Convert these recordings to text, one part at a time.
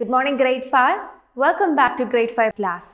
Good morning, grade 5. Welcome back to grade 5 class.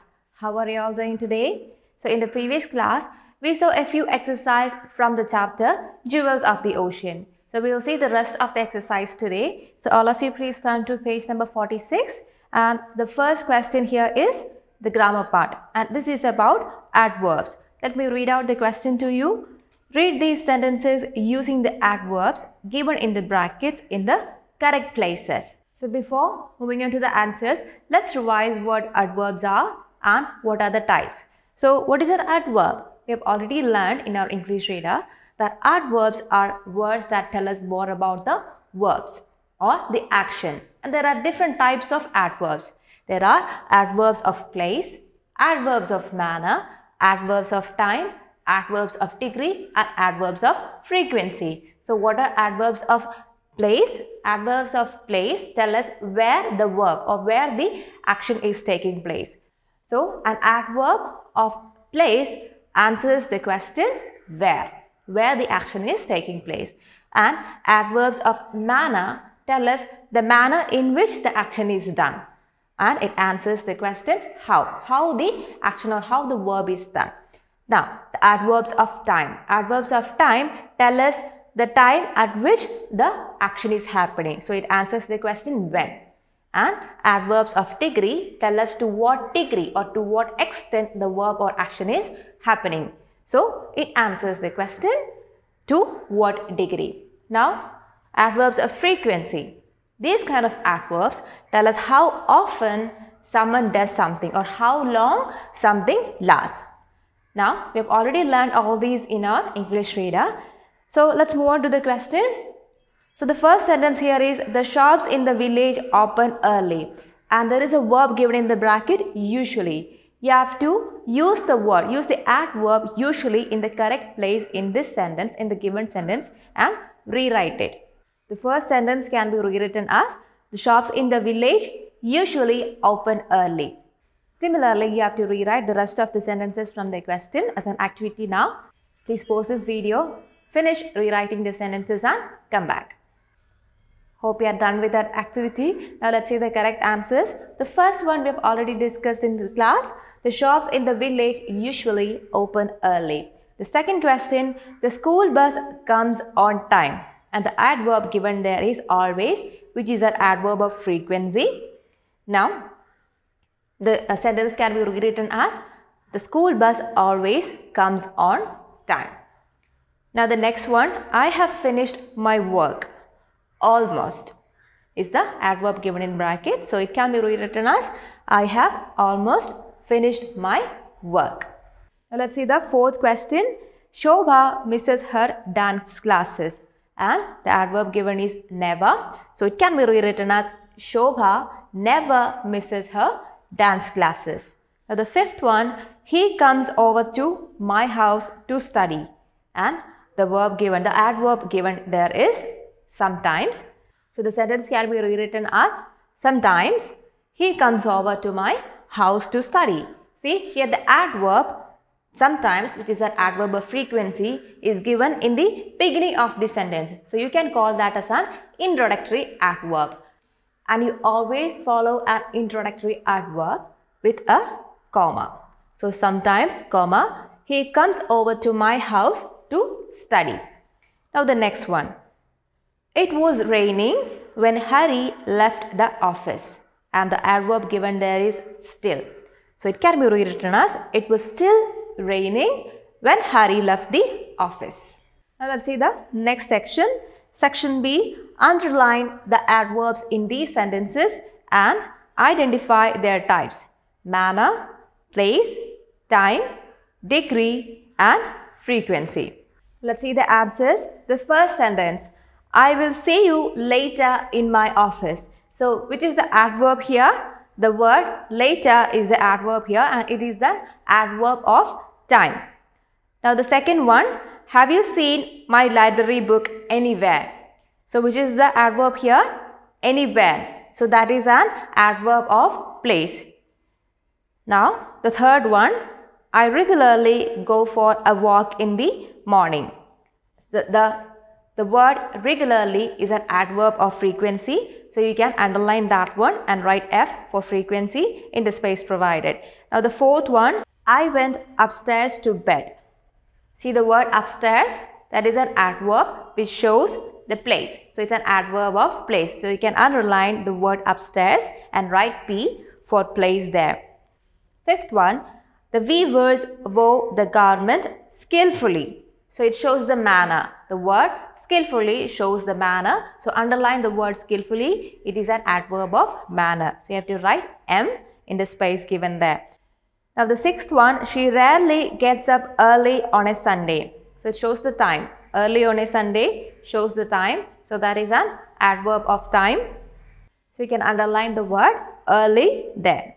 How are you all doing today? So, in the previous class, we saw a few exercise from the chapter Jewels of the Ocean. So, we will see the rest of the exercise today. So, all of you please turn to page number 46 and the first question here is the grammar part and this is about adverbs. Let me read out the question to you. Read these sentences using the adverbs given in the brackets in the correct places. So before moving on to the answers, let's revise what adverbs are and what are the types. So what is an adverb? We have already learned in our English reader that adverbs are words that tell us more about the verbs or the action. And there are different types of adverbs. There are adverbs of place, adverbs of manner, adverbs of time, adverbs of degree and adverbs of frequency. So what are adverbs of place? Adverbs of place tell us where the verb or where the action is taking place. So an adverb of place answers the question where, where the action is taking place. And adverbs of manner tell us the manner in which the action is done. And it answers the question how, how the action or how the verb is done. Now, the adverbs of time. Adverbs of time tell us the time at which the action is happening. So, it answers the question when. And adverbs of degree tell us to what degree or to what extent the verb or action is happening. So, it answers the question to what degree. Now, adverbs of frequency. These kind of adverbs tell us how often someone does something or how long something lasts. Now, we have already learned all these in our English reader. So, let's move on to the question. So, the first sentence here is the shops in the village open early and there is a verb given in the bracket usually. You have to use the word, use the adverb usually in the correct place in this sentence, in the given sentence and rewrite it. The first sentence can be rewritten as the shops in the village usually open early. Similarly, you have to rewrite the rest of the sentences from the question as an activity now. Please pause this video, finish rewriting the sentences and come back. Hope you are done with that activity. Now let's see the correct answers. The first one we have already discussed in the class. The shops in the village usually open early. The second question, the school bus comes on time. And the adverb given there is always, which is an adverb of frequency. Now, the uh, sentence can be rewritten as the school bus always comes on time. Now the next one, I have finished my work. Almost is the adverb given in bracket. So it can be rewritten as I have almost finished my work. Now let's see the fourth question. Shobha misses her dance classes and the adverb given is never. So it can be rewritten as Shobha never misses her dance classes. Now the fifth one, he comes over to my house to study. And the verb given, the adverb given there is sometimes. So the sentence can be rewritten as sometimes he comes over to my house to study. See here the adverb sometimes which is an adverb of frequency is given in the beginning of the sentence. So you can call that as an introductory adverb and you always follow an introductory adverb with a comma. So sometimes comma he comes over to my house to study. Now the next one. It was raining when Harry left the office and the adverb given there is still. So it can be rewritten as it was still raining when Harry left the office. Now let's see the next section. Section B, underline the adverbs in these sentences and identify their types. Manner, place, time, degree and frequency. Let's see the answers. The first sentence, I will see you later in my office. So, which is the adverb here? The word later is the adverb here and it is the adverb of time. Now, the second one, have you seen my library book anywhere? So, which is the adverb here? Anywhere. So, that is an adverb of place. Now, the third one, I regularly go for a walk in the morning. The, the, the word regularly is an adverb of frequency So you can underline that one and write F for frequency in the space provided. Now the fourth one, I went upstairs to bed. See the word upstairs? That is an adverb which shows the place. So it's an adverb of place. So you can underline the word upstairs and write P for place there. Fifth one, the weavers wove the garment skillfully. So it shows the manner. The word skillfully shows the manner. So underline the word skillfully. It is an adverb of manner. So you have to write M in the space given there. Now the sixth one, she rarely gets up early on a Sunday. So it shows the time. Early on a Sunday shows the time. So that is an adverb of time. So you can underline the word early there.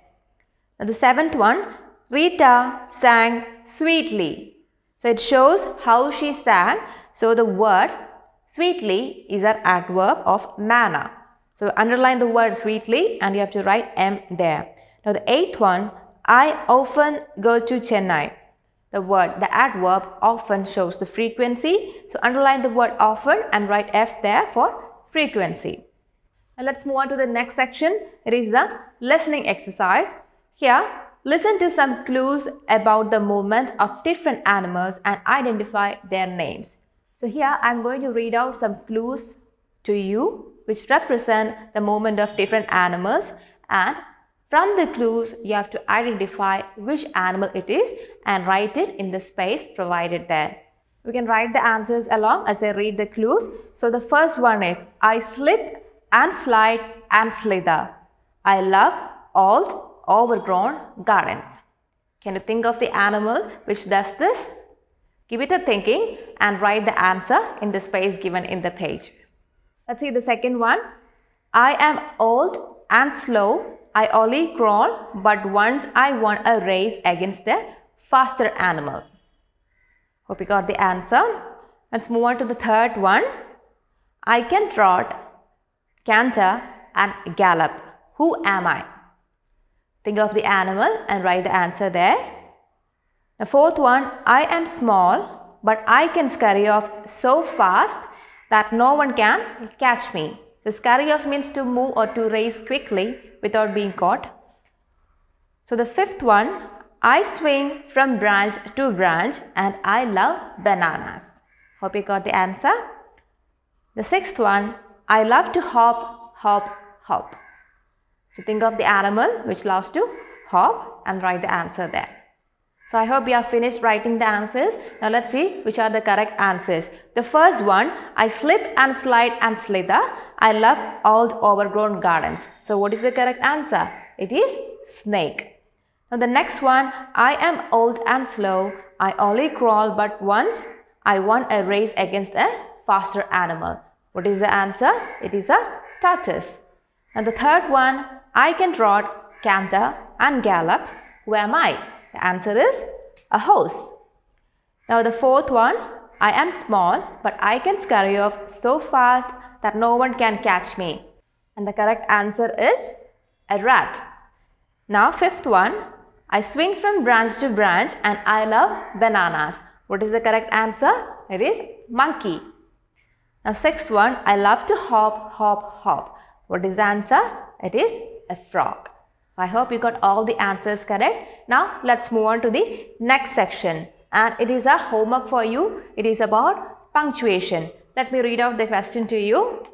Now the seventh one, Rita sang sweetly. So it shows how she sang. So the word sweetly is an adverb of manner. So underline the word sweetly and you have to write M there. Now the eighth one, I often go to Chennai. The word, the adverb often shows the frequency. So underline the word often and write F there for frequency. Now let's move on to the next section. It is the listening exercise. Here, listen to some clues about the movement of different animals and identify their names. So here I'm going to read out some clues to you which represent the movement of different animals and from the clues, you have to identify which animal it is and write it in the space provided there. We can write the answers along as I read the clues. So the first one is, I slip and slide and slither. I love old, overgrown gardens. Can you think of the animal which does this? Give it a thinking and write the answer in the space given in the page. Let's see the second one. I am old and slow I only crawl, but once I won a race against a faster animal. Hope you got the answer. Let's move on to the third one. I can trot, canter and gallop. Who am I? Think of the animal and write the answer there. The fourth one, I am small, but I can scurry off so fast that no one can catch me. So scurry off means to move or to race quickly without being caught. So the fifth one, I swing from branch to branch and I love bananas. Hope you got the answer. The sixth one, I love to hop, hop, hop. So think of the animal which loves to hop and write the answer there. So I hope you have finished writing the answers. Now let's see which are the correct answers. The first one, I slip and slide and slither. I love old overgrown gardens. So what is the correct answer? It is snake. Now the next one, I am old and slow. I only crawl but once I won a race against a faster animal. What is the answer? It is a tortoise. And the third one, I can trot, canter and gallop. Who am I? The answer is a horse. Now the fourth one, I am small but I can scurry off so fast that no one can catch me. And the correct answer is a rat. Now fifth one, I swing from branch to branch and I love bananas. What is the correct answer? It is monkey. Now sixth one, I love to hop, hop, hop. What is the answer? It is a frog. So I hope you got all the answers correct. Now let's move on to the next section and it is a homework for you. It is about punctuation. Let me read out the question to you.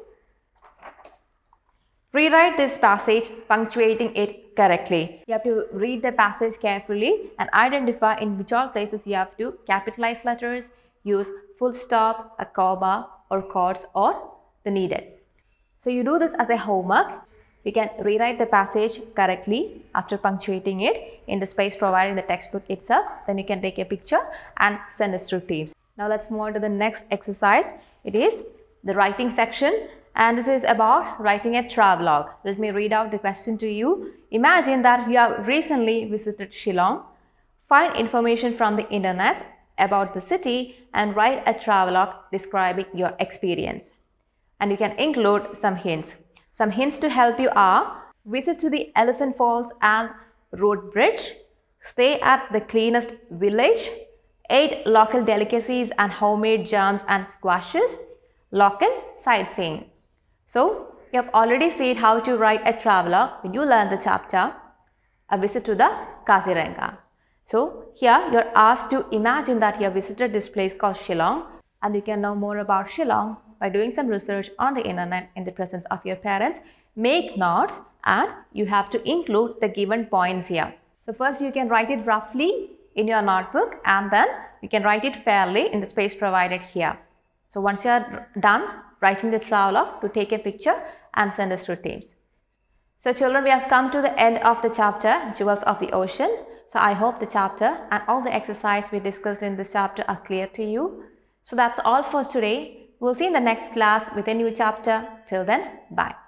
Rewrite this passage punctuating it correctly. You have to read the passage carefully and identify in which all places you have to capitalize letters, use full stop, a comma or chords or the needed. So you do this as a homework. You can rewrite the passage correctly after punctuating it in the space provided in the textbook itself. Then you can take a picture and send it to teams. Now let's move on to the next exercise. It is the writing section and this is about writing a travelogue. Let me read out the question to you. Imagine that you have recently visited Shillong. Find information from the internet about the city and write a travelogue describing your experience. And you can include some hints. Some hints to help you are visit to the Elephant Falls and Root Bridge, stay at the cleanest village, eat local delicacies and homemade jams and squashes. Local sightseeing. So, you you have already seen how to write a travelogue when you learn the chapter A Visit to the Kaziranga. So here you're asked to imagine that you have visited this place called Shillong and you can know more about Shillong by doing some research on the internet in the presence of your parents. Make notes and you have to include the given points here. So first you can write it roughly in your notebook and then you can write it fairly in the space provided here. So once you are done writing the travelogue to take a picture and send us to Teams. So children, we have come to the end of the chapter, Jewels of the Ocean. So I hope the chapter and all the exercise we discussed in this chapter are clear to you. So that's all for today. We'll see in the next class with a new chapter. Till then, bye.